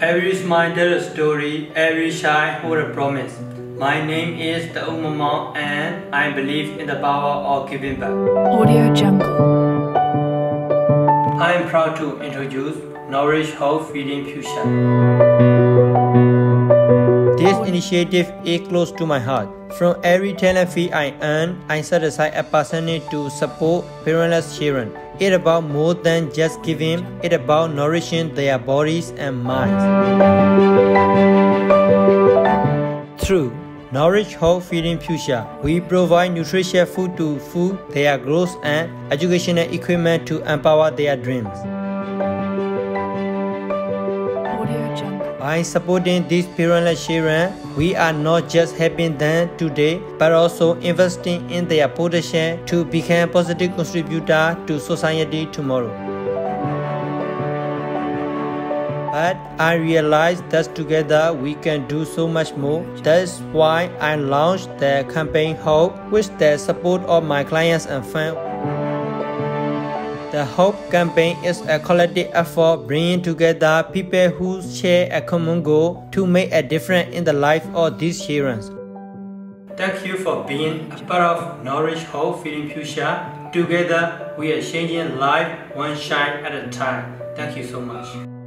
Every smile tells a story, every shine holds a promise. My name is Tau umm Mamao and I believe in the power of giving back. Audio Jungle. I am proud to introduce Nourish Hope Feeding Future. This initiative is close to my heart. From every talent fee I earn, I set aside a percentage to support parentless children. It's about more than just giving, it's about nourishing their bodies and minds. True. Nourish Hope Feeding Future, We provide nutritious food to fuel their growth and educational equipment to empower their dreams. By supporting these parentless children, we are not just helping them today, but also investing in their potential to become positive contributor to society tomorrow. But I realized that together we can do so much more. That's why I launched the campaign Hope with the support of my clients and fans. The Hope campaign is a collective effort bringing together people who share a common goal to make a difference in the life of these children. Thank you for being a part of Nourish Hope Feeding Future. Together, we are changing life one shine at a time. Thank you so much.